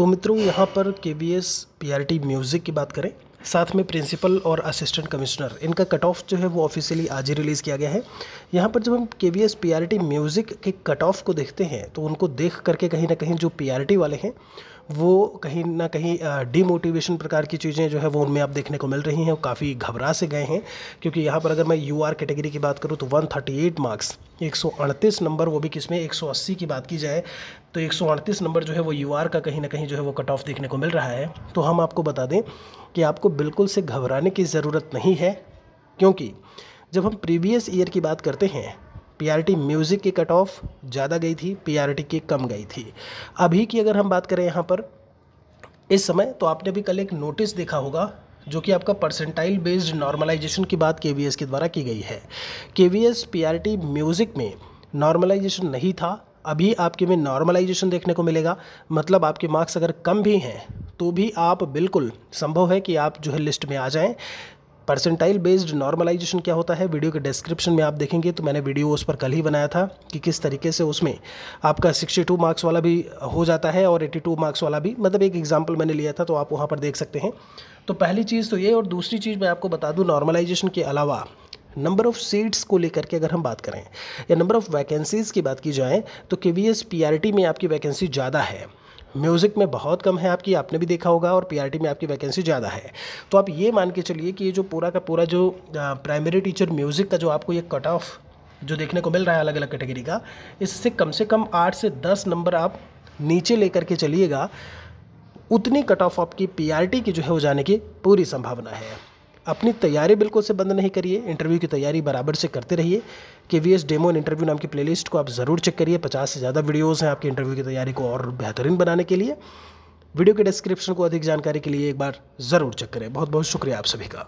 तो मित्रों, यहाँ पर K B S P R T music की बात करें, साथ में प्रिंसिपल और असिस्टेंट कमिश्नर इनका कट ऑफ़ जो है वो ऑफिशियली आज ही रिलीज़ किया गया है। यहाँ पर जब हम K B S P R T music के कट ऑफ़ को देखते हैं तो उनको देख करके कहीं ना कहीं जो पी आर टी वाले हैं वो कहीं ना कहीं डीमोटिवेशन प्रकार की चीज़ें जो है वो उनमें आप देखने को मिल रही हैं और काफ़ी घबरा से गए हैं। क्योंकि यहाँ पर अगर मैं यू आर कैटेगरी की बात करूँ तो 138 मार्क्स एक सौ अड़तीस नंबर वो भी किसमें 180 की बात की जाए तो एक सौ अड़तीस नंबर जो है वो यू आर का कहीं ना कहीं जो है वो कट ऑफ़ देखने को मिल रहा है। तो हम आपको बता दें कि आपको बिल्कुल से घबराने की ज़रूरत नहीं है। क्योंकि जब हम प्रीवियस ईयर की बात करते हैं पीआरटी म्यूज़िक की कट ऑफ़ ज़्यादा गई थी पीआरटी की कम गई थी। अभी की अगर हम बात करें यहाँ पर, इस समय तो आपने भी कल एक नोटिस देखा होगा, जो कि आपका परसेंटाइल बेस्ड नॉर्मलाइजेशन की बात के के द्वारा की गई है। के वी एस म्यूज़िक में नॉर्मलाइजेशन नहीं था, अभी आपके में नॉर्मलाइजेशन देखने को मिलेगा। मतलब आपके मार्क्स अगर कम भी हैं तो भी आप बिल्कुल संभव है कि आप जो है लिस्ट में आ जाएँ। परसेंटाइल बेस्ड नॉर्मलाइजेशन क्या होता है? वीडियो के डिस्क्रिप्शन में आप देखेंगे तो मैंने वीडियो उस पर कल ही बनाया था कि किस तरीके से उसमें आपका 62 मार्क्स वाला भी हो जाता है और 82 मार्क्स वाला भी। मतलब एक एग्ज़ाम्पल मैंने लिया था तो आप वहाँ पर देख सकते हैं। तो पहली चीज़ तो ये, और दूसरी चीज़ मैं आपको बता दूँ नॉर्मलाइजेशन के अलावा नंबर ऑफ़ सीट्स को लेकर के अगर हम बात करें, या नंबर ऑफ़ वैकेंसीज़ की बात की जाए तो के वी में आपकी वैकेंसी ज़्यादा है। म्यूज़िक में बहुत कम है आपकी, आपने भी देखा होगा और पीआरटी में आपकी वैकेंसी ज़्यादा है। तो आप ये मान के चलिए कि ये जो पूरा का पूरा जो प्राइमरी टीचर म्यूज़िक का जो आपको ये कट ऑफ़ जो देखने को मिल रहा है अलग अलग कैटेगरी का, इससे कम से कम आठ से दस नंबर आप नीचे लेकर के चलिएगा, उतनी कट ऑफ़ आपकी पीआरटी की जो है वो जाने की पूरी संभावना है। अपनी तैयारी बिल्कुल से बंद नहीं करिए इंटरव्यू की तैयारी बराबर से करते रहिए। K V S demo interview नाम की प्लेलिस्ट को आप ज़रूर चेक करिए। पचास से ज़्यादा वीडियोज़ हैं आपके इंटरव्यू की तैयारी को और बेहतरीन बनाने के लिए। वीडियो के डिस्क्रिप्शन को अधिक जानकारी के लिए एक बार ज़रूर चेक करें। बहुत बहुत शुक्रिया आप सभी का।